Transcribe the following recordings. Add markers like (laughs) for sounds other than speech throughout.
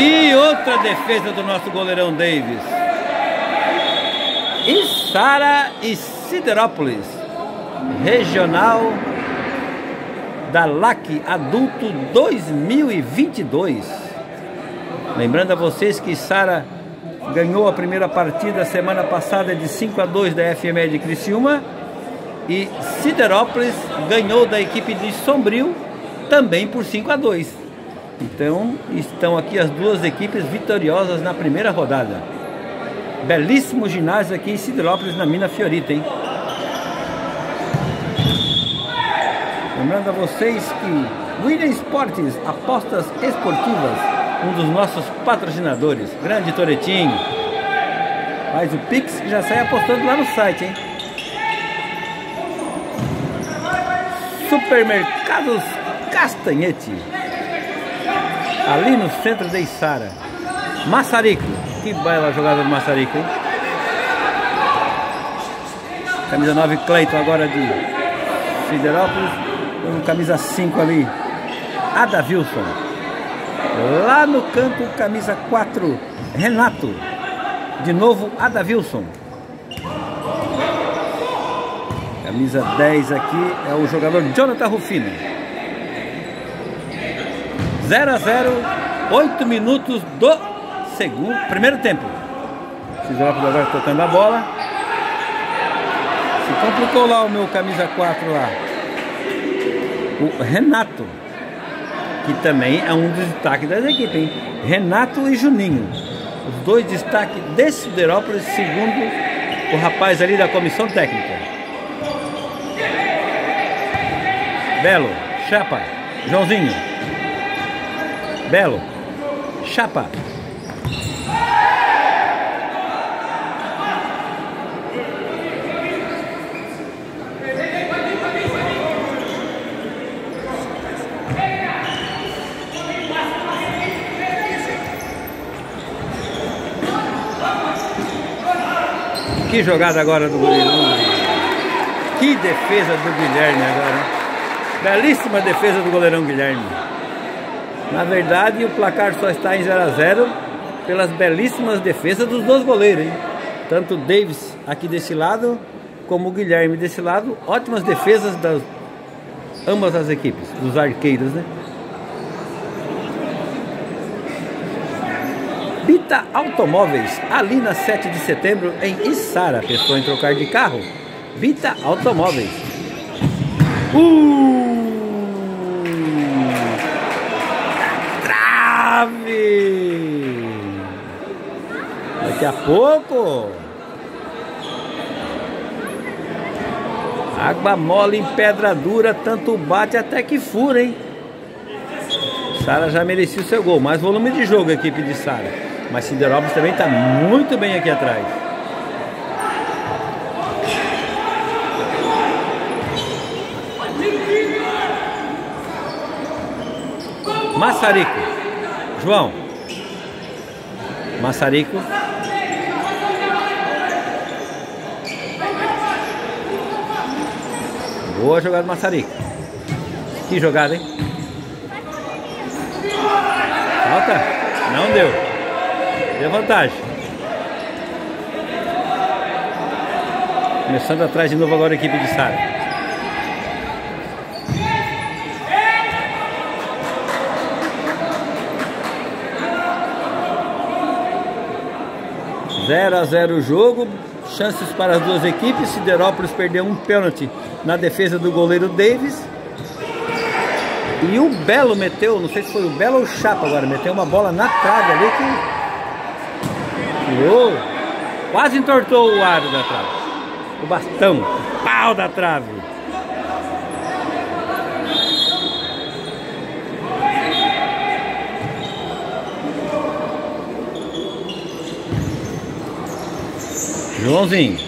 E outra defesa do nosso goleirão Davis. E Sara e Siderópolis. Regional da LAC Adulto 2022. Lembrando a vocês que Sara ganhou a primeira partida semana passada de 5 a 2 da FME de Criciúma e Siderópolis ganhou da equipe de Sombrio também por 5 a 2. Então estão aqui as duas equipes vitoriosas na primeira rodada. Belíssimo ginásio aqui em Siderópolis, na Mina Fiorita, hein? Lembrando a vocês que William Esportes, apostas esportivas, um dos nossos patrocinadores, grande Toretinho. Faz o Pix e já sai apostando lá no site, hein? Supermercados Castanhete. Ali no centro de Içara. Massarico. Que bela jogada do Massarico, hein? Camisa 9 Cleiton agora de Siderópolis. Camisa 5 ali. Ada Wilson. Lá no canto, camisa 4, Renato. De novo, Ada Wilson. Camisa 10 aqui é o jogador Jonathan Rufino. 0 a 0, 8 minutos do segundo, primeiro tempo. Cisópolis agora tocando a bola. Se complicou lá o meu camisa 4 lá. O Renato, que também é um dos destaques das equipes, hein? Renato e Juninho. Os dois destaques de Siderópolis, segundo o rapaz ali da comissão técnica. Belo, Chapa, Joãozinho. Belo, Chapa. Que jogada agora do goleiro. Que defesa do Guilherme agora. Belíssima defesa do goleirão Guilherme. Na verdade, o placar só está em 0 a 0 pelas belíssimas defesas dos dois goleiros, hein? Tanto o Davis aqui desse lado, como o Guilherme desse lado. Ótimas defesas das ambas as equipes, dos arqueiros, né? Bita Automóveis, ali na 7 de setembro, em Içara. Pensou em trocar de carro? Bita Automóveis. Uh! Daqui a pouco. Água mole em pedra dura, tanto bate até que fura, hein? Sara já merecia o seu gol. Mais volume de jogo a equipe de Sara. Mas Siderópolis também está muito bem aqui atrás. Massarico. João. Massarico. Boa jogada do Massarico. Que jogada, hein? Falta? Não deu. Deu vantagem. Começando atrás de novo agora a equipe de Sara. Zero a zero o jogo, chances para as duas equipes. Siderópolis perdeu um pênalti na defesa do goleiro Davis. E o Belo meteu, não sei se foi o Belo ou o Chapa agora, meteu uma bola na trave ali que Quase entortou o aro da trave. O bastão, o pau da trave. Joãozinho.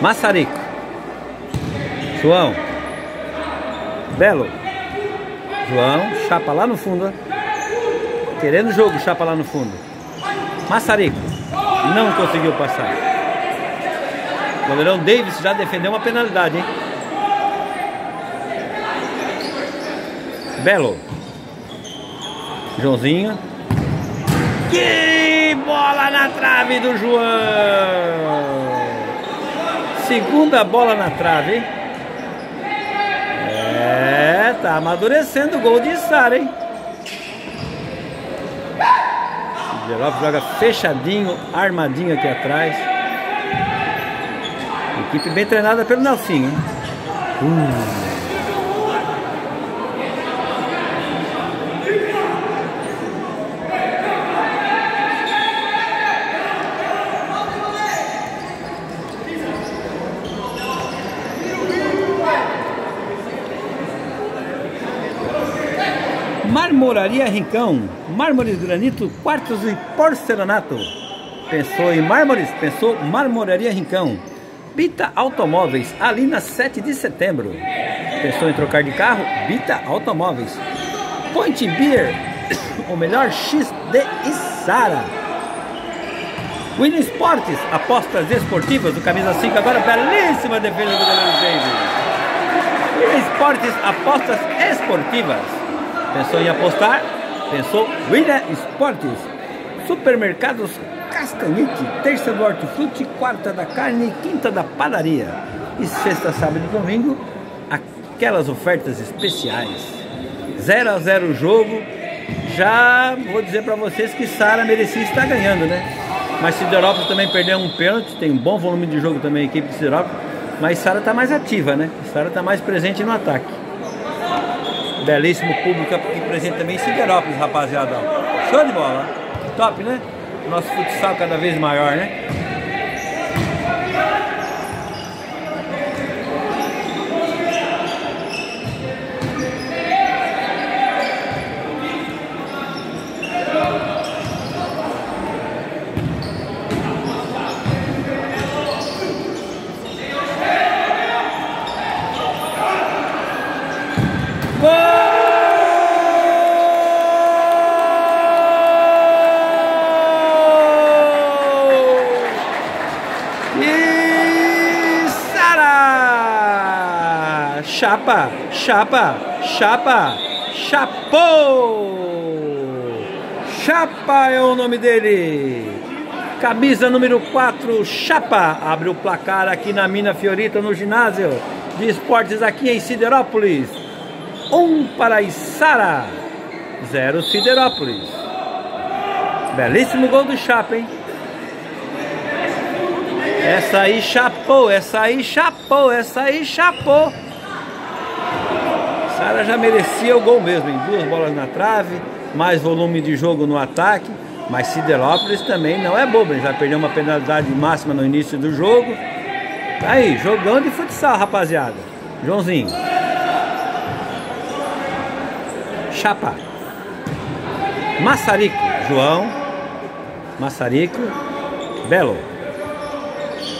Massarico. João. Belo. João, chapa lá no fundo. Querendo jogo, chapa lá no fundo. Massarico não conseguiu passar. O goleirão Davis já defendeu uma penalidade, hein? Belo. Joãozinho. Que bola na trave do João! Segunda bola na trave, hein? É, tá amadurecendo o gol de Sara, hein? Siderópolis joga fechadinho, armadinho aqui atrás. Equipe bem treinada pelo Nelsinho, hein? Uh. Marmoraria Rincão, mármores, granito, quartos e porcelanato. Pensou em mármores? Pensou Marmoraria Rincão. Bita Automóveis, ali na 7 de setembro. Pensou em trocar de carro? Bita Automóveis. Point Beer, (coughs) o melhor X de Isara. Win Sports, apostas esportivas, do camisa 5, agora belíssima defesa do goleiro David. Win Sports, apostas esportivas. Pensou em apostar? Pensou William Esportes. Supermercados Castanhete, terça do hortifruti, quarta da carne, quinta da padaria. E sexta, sábado e domingo, aquelas ofertas especiais. 0 a 0 o jogo. Já vou dizer para vocês que Sara merecia estar ganhando, né? Mas Siderópolis também perdeu um pênalti, tem um bom volume de jogo também a equipe de Siderópolis. Mas Sara está mais ativa, né? Sara está mais presente no ataque. Belíssimo público aqui presente também em Siderópolis, rapaziada. Show de bola. Top, né? Nosso futsal cada vez maior, né? Chapa, chapa, chapa, chapou! Chapa é o nome dele. Camisa número 4, Chapa. Abre o placar aqui na Mina Fiorita, no ginásio de esportes aqui em Siderópolis. Um para Isara, zero Siderópolis. Belíssimo gol do Chapa, hein? Essa aí chapou, essa aí chapou, essa aí chapou. Sara já merecia o gol mesmo, em duas bolas na trave, mais volume de jogo no ataque. Mas Siderópolis também não é bobo, ele já perdeu uma penalidade máxima no início do jogo. Tá aí, jogão de futsal, rapaziada. Joãozinho. Chapa. Massarico, João. Massarico. Belo.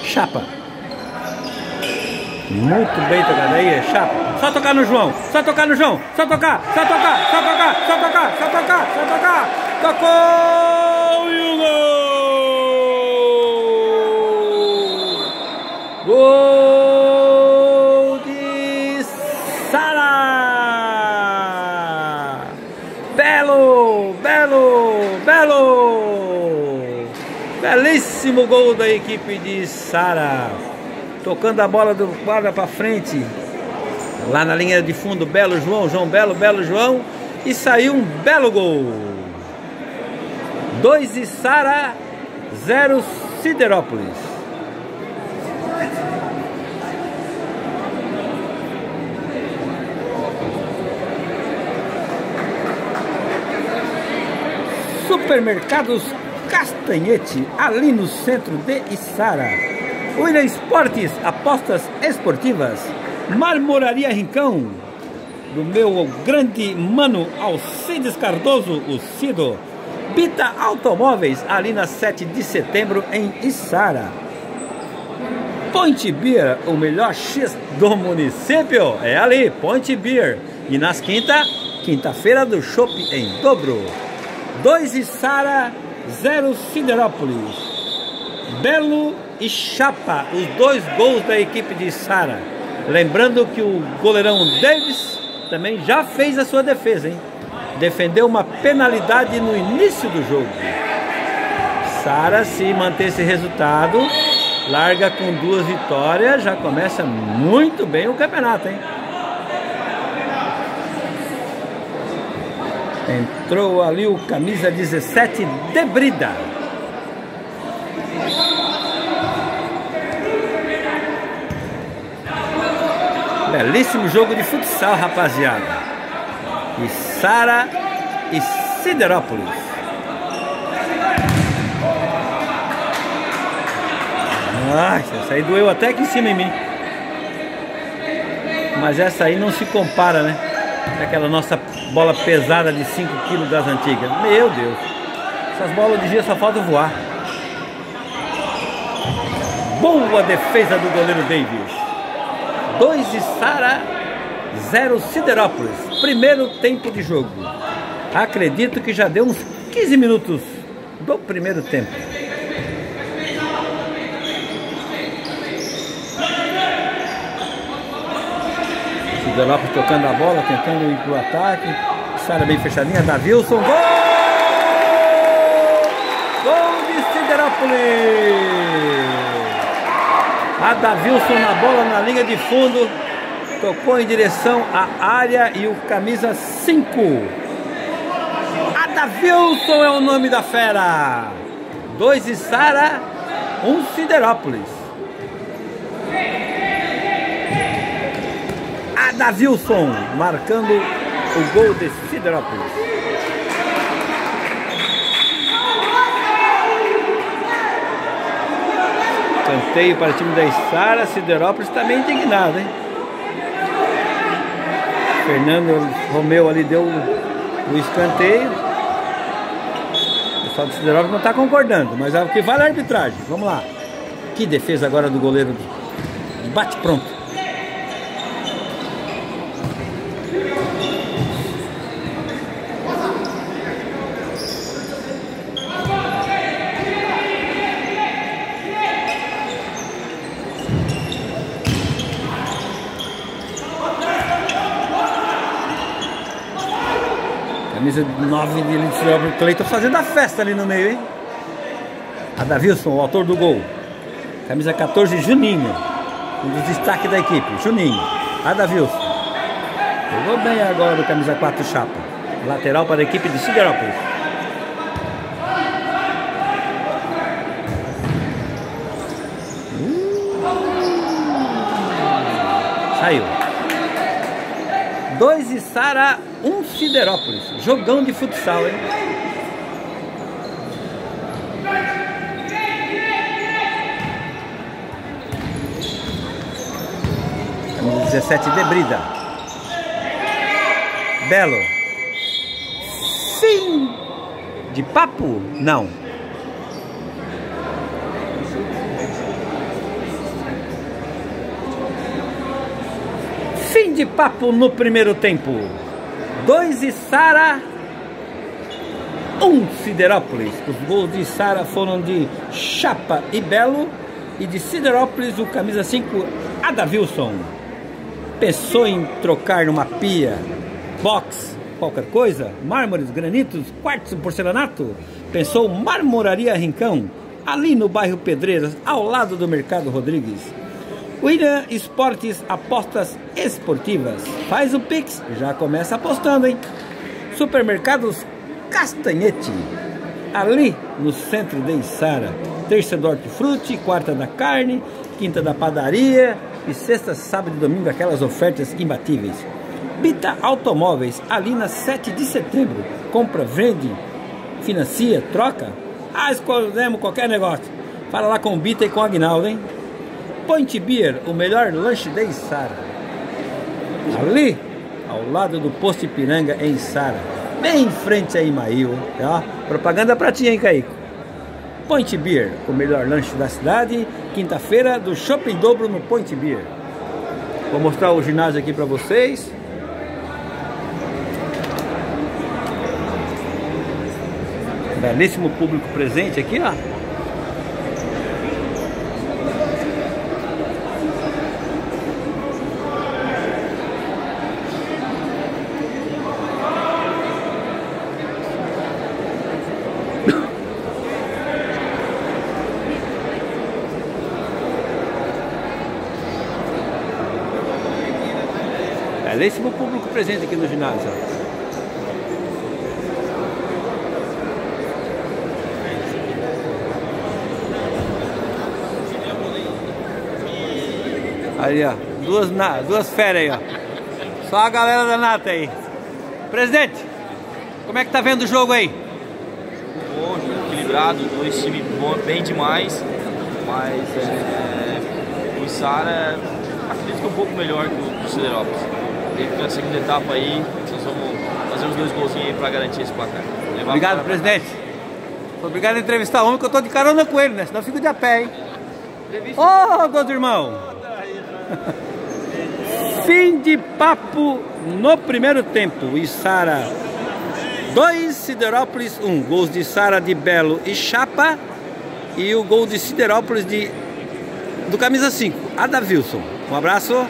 Chapa. Muito bem tocado aí, é chapa. Só tocar no João, só tocar no João, só tocar, só tocar, só tocar, só tocar, só tocar, só tocar. Tocou e o gol! Gol de Sara! Belo, belo, belo! Belíssimo gol da equipe de Sara tocando a bola do quadra para frente. Lá na linha de fundo, Belo João, João Belo, Belo João. E saiu um belo gol. 2 e Sara, 0 Siderópolis. Supermercados Castanhete, ali no centro de Içara. William Esportes, apostas esportivas. Marmoraria Rincão, do meu grande mano Alcides Cardoso, o Cido. Bita Automóveis, ali na 7 de setembro, em Içara. Point Beer, o melhor X do município. É ali, Point Beer. E nas quinta, quinta-feira do Chopp em dobro. 2 Içara, 0 Siderópolis. Belo e Chapa, os dois gols da equipe de Sara. Lembrando que o goleirão Davis também já fez a sua defesa, hein? Defendeu uma penalidade no início do jogo. Sara, se manter esse resultado, larga com duas vitórias, já começa muito bem o campeonato, hein? Entrou ali o camisa 17 de Belíssimo jogo de futsal, rapaziada. E Sara e Siderópolis. Ai, essa aí doeu até aqui em cima em mim. Mas essa aí não se compara, né? Aquela nossa bola pesada de 5 kg das antigas. Meu Deus. Essas bolas de dia só falta voar. Boa defesa do goleiro Davis. 2 de Sara, 0 Siderópolis. Primeiro tempo de jogo. Acredito que já deu uns 15 minutos do primeiro tempo. Siderópolis tocando a bola, tentando ir para o ataque. Sara bem fechadinha, Davilson, gol! Gol de Siderópolis! A Davilson na bola na linha de fundo. Tocou em direção à área e o camisa 5. A Davilson é o nome da fera. Dois de Sara, um Siderópolis. A Davilson marcando o gol de Siderópolis. Canteio para o time da Sara, Siderópolis também indignado, hein? Fernando Romeu ali deu o escanteio. O pessoal do Siderópolis não está concordando, mas é o que vale a arbitragem. Vamos lá. Que defesa agora do goleiro. Bate pronto. Camisa 9 de Lindström, Cleiton fazendo a festa ali no meio, hein? A Davilson, o autor do gol. Camisa 14, Juninho. Um dos destaques da equipe, Juninho. A Davilson. Jogou bem agora o camisa 4, Chapa. Lateral para a equipe de Siderópolis. Saiu. 2 de Sara, 1 Siderópolis. Jogão de futsal, hein? Camisa 17 de Brida. Belo. Sim. De papo? Não. Fim de papo no primeiro tempo. Dois de Sara, um Siderópolis. Os gols de Sara foram de Chapa e Belo. E de Siderópolis, o camisa 5, Adavilson. Pensou em trocar numa pia, box, qualquer coisa? Mármores, granitos, quartzo, porcelanato? Pensou Marmoraria Rincão, ali no bairro Pedreiras, ao lado do Mercado Rodrigues. William Esportes Apostas Esportivas. Faz o Pix, já começa apostando, hein? Supermercados Castanhete. Ali no centro de Içara. Terça do hortifruti, quarta da carne, quinta da padaria e sexta, sábado e domingo aquelas ofertas imbatíveis. Bita Automóveis, ali na 7 de setembro. Compra, vende, financia, troca. Ah, escolhemos qualquer negócio. Fala lá com o Bita e com o Agnaldo, hein? Point Beer, o melhor lanche de Sara. Ali, ao lado do posto Ipiranga, em Sara. Bem em frente a Imail. Ó, propaganda pra ti, hein, Caico? Point Beer, o melhor lanche da cidade. Quinta-feira do Shopping Dobro no Point Beer. Vou mostrar o ginásio aqui pra vocês. Belíssimo público presente aqui, ó. Belíssimo público presente aqui no ginásio. Aí, ó. Duas, duas feras aí, ó. Só a galera da Nata aí. Presidente, como é que tá vendo o jogo aí? Bom, jogo equilibrado, dois times bem demais. Mas é, o Sara acredito que é um pouco melhor que o, o Siderópolis. Na segunda etapa aí, nós vamos fazer uns dois golzinhos aí pra garantir esse placar. Levar Obrigado, presidente. Obrigado por entrevistar o homem que eu tô de carona com ele, né? Senão eu fico de a pé, hein? Ô, oh, dois irmão! (laughs) Fim de papo no primeiro tempo. E Sara 2, Siderópolis 1. Um. Gols de Sara de Belo e Chapa. E o gol de Siderópolis de, do camisa 5, Ada Wilson. Um abraço.